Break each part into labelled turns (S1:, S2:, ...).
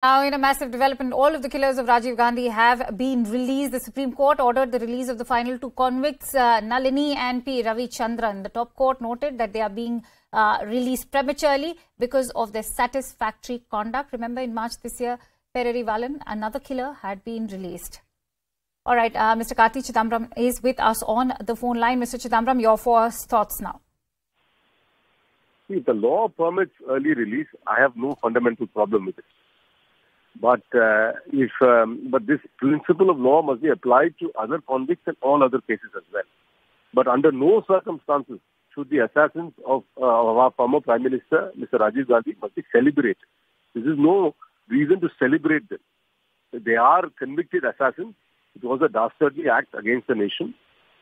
S1: Now, in a massive development, all of the killers of Rajiv Gandhi have been released. The Supreme Court ordered the release of the final two convicts, uh, Nalini and P. Ravichandran. The top court noted that they are being uh, released prematurely because of their satisfactory conduct. Remember, in March this year, Perarivalan, another killer, had been released. All right, uh, Mr. Karti Chidambaram is with us on the phone line. Mr. Chidambaram, your first thoughts now.
S2: See, the law permits early release. I have no fundamental problem with it. But uh, if um, but this principle of law must be applied to other convicts and all other cases as well. But under no circumstances should the assassins of, uh, of our former Prime Minister, Mr. Rajiv Gandhi, must be celebrated. This is no reason to celebrate them. They are convicted assassins. It was a dastardly act against the nation,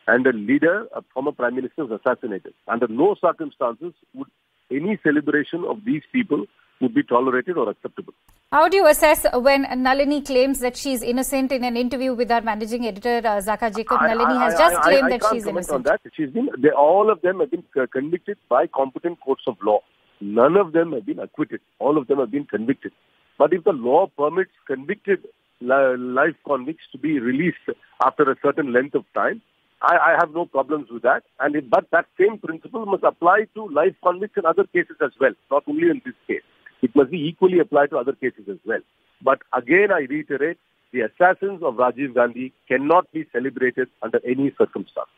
S2: and a leader, a former Prime Minister, was assassinated. Under no circumstances would any celebration of these people would be tolerated or acceptable.
S1: How do you assess when Nalini claims that she is innocent in an interview with our managing editor, uh, Zakka Jacob?
S2: I,
S1: Nalini
S2: I,
S1: has
S2: I,
S1: just claimed
S2: I,
S1: that she is innocent.
S2: On that. She's been, they, all of them have been convicted by competent courts of law. None of them have been acquitted. All of them have been convicted. But if the law permits convicted life convicts to be released after a certain length of time, I, I have no problems with that. And it, but that same principle must apply to life convicts in other cases as well, not only in this case. It must be equally applied to other cases as well. But again, I reiterate, the assassins of Rajiv Gandhi cannot be celebrated under any circumstance.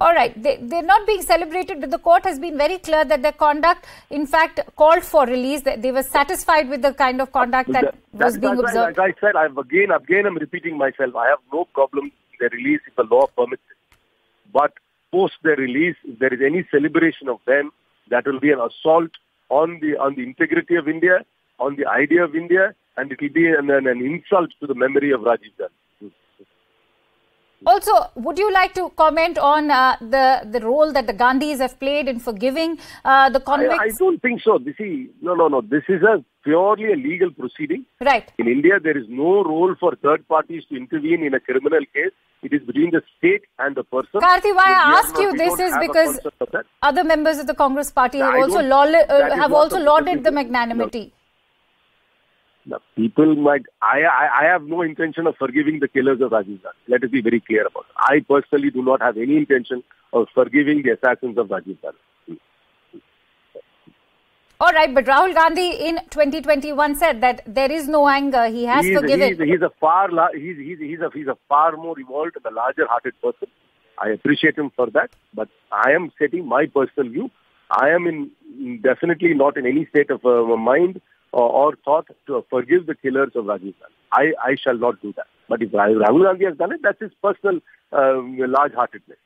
S1: All right, they, they're not being celebrated, but the court has been very clear that their conduct, in fact, called for release. That they were satisfied with the kind of conduct that, that was being observed.
S2: As I said, I've again, again, I'm repeating myself. I have no problem with their release if the law permits it. But post their release, if there is any celebration of them, that will be an assault on the on the integrity of India, on the idea of India, and it will be an, an, an insult to the memory of Rajiv Gandhi.
S1: Also, would you like to comment on uh, the the role that the Gandhis have played in forgiving uh, the convicts?
S2: I, I, don't think so. This is no, no, no. This is a purely a legal proceeding.
S1: Right.
S2: In India, there is no role for third parties to intervene in a criminal case. It is between the state and the person.
S1: Karti, why I ask you this is because other members of the Congress party have also, uh, have also lauded the magnanimity.
S2: Now, people might. I, I, I have no intention of forgiving the killers of Rajiv Gandhi. Let us be very clear about it. I personally do not have any intention of forgiving the assassins of Rajiv Gandhi.
S1: All right, but Rahul Gandhi in 2021 said that there is no anger. He has
S2: he's,
S1: forgiven.
S2: He's, he's a far la- he's, he's, he's, a, he's a far more evolved and a larger-hearted person. I appreciate him for that, but I am setting my personal view. I am in definitely not in any state of uh, mind or, or, thought to forgive the killers of Rajiv Gandhi. I, I shall not do that. But if Rahul Gandhi has done it, that's his personal uh, large-heartedness.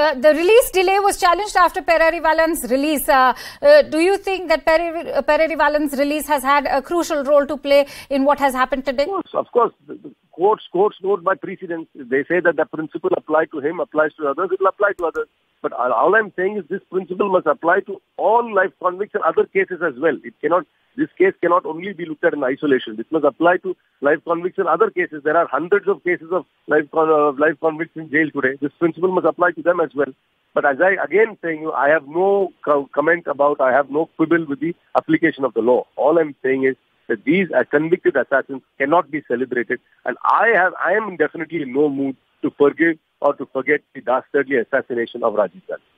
S1: Uh, the release delay was challenged after Perarivalan's release. Uh, uh, do you think that Perari, uh, Valan's release has had a crucial role to play in what has happened today? Of
S2: course, of course. The, the courts, courts by precedence. They say that the principle applied to him applies to others. It will apply to others. But all I'm saying is this principle must apply to all life convicts and other cases as well. It cannot, this case cannot only be looked at in isolation. This must apply to life convicts and other cases. There are hundreds of cases of life, uh, life convicts in jail today. This principle must apply to them as well. But as I again saying, I have no co- comment about, I have no quibble with the application of the law. All I'm saying is that these convicted assassins cannot be celebrated. And I have, I am definitely in no mood to forgive or to forget the dastardly assassination of Rajiv Gandhi.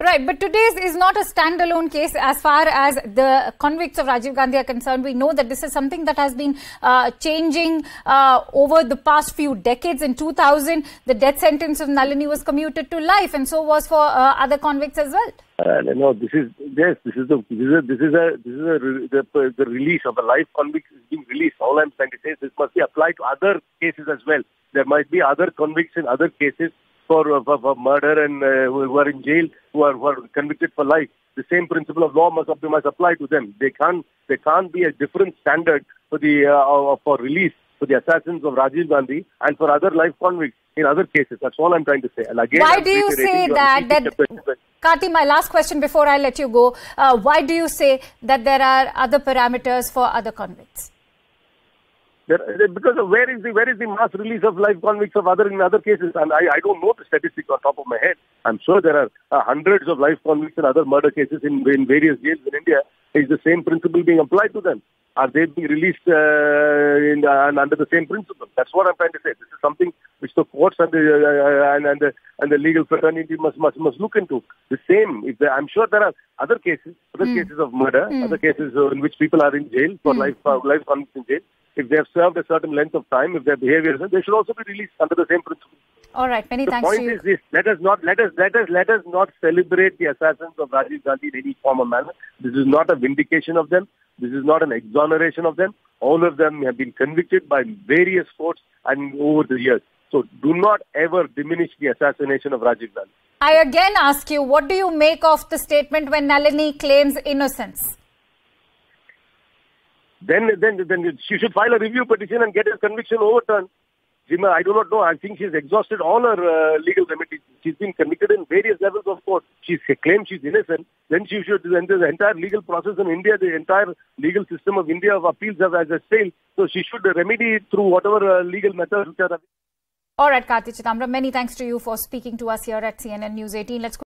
S1: Right, but today's is not a standalone case as far as the convicts of Rajiv Gandhi are concerned. We know that this is something that has been uh, changing uh, over the past few decades. In 2000, the death sentence of Nalini was commuted to life, and so was for uh, other convicts as well.
S2: Uh, no, this is yes, this is the this is a this is a this is a the, the release of a life convict is being released. All I'm trying to say is this must be applied to other cases as well. There might be other convicts in other cases for, uh, for, for murder and uh, who are in jail, who are, who are convicted for life. The same principle of law must, must apply to them. They can't, they can't be a different standard for the uh, for release for the assassins of Rajiv Gandhi and for other life convicts in other cases. That's all I'm trying to say. And again,
S1: why
S2: I'm
S1: do you say that? that Karti, my last question before I let you go. Uh, why do you say that there are other parameters for other convicts?
S2: Because where is the where is the mass release of life convicts of other in other cases? And I, I don't know the statistics on top of my head. I'm sure there are uh, hundreds of life convicts and other murder cases in, in various jails in India. Is the same principle being applied to them? Are they being released uh, in, uh, under the same principle? That's what I'm trying to say. This is something which the courts and the uh, and, and the and the legal fraternity must must must look into. The same. If they, I'm sure there are other cases, other
S1: Mm.
S2: cases of murder,
S1: Mm.
S2: other cases in which people are in jail for
S1: Mm.
S2: life uh, life convicts in jail. If they have served a certain length of time, if their behavior they should also be released under the same principle.
S1: All right. Many
S2: The
S1: thanks to
S2: point
S1: you.
S2: is this: let us not let us let us let us not celebrate the assassins of Rajiv Gandhi in any form or manner. This is not a vindication of them. This is not an exoneration of them. All of them have been convicted by various courts and over the years. So do not ever diminish the assassination of Rajiv Gandhi.
S1: I again ask you, what do you make of the statement when Nalini claims innocence?
S2: Then then then she should file a review petition and get his conviction overturned. I do not know. I think she's exhausted all her uh, legal remedies. She's been convicted in various levels of court. She claims she's innocent. Then she should. Then the entire legal process in India, the entire legal system of India of appeals have as a failed. So she should remedy through whatever uh, legal methods which are.
S1: All right, Karti Chidambaram, many thanks to you for speaking to us here at CNN News 18. Let's go.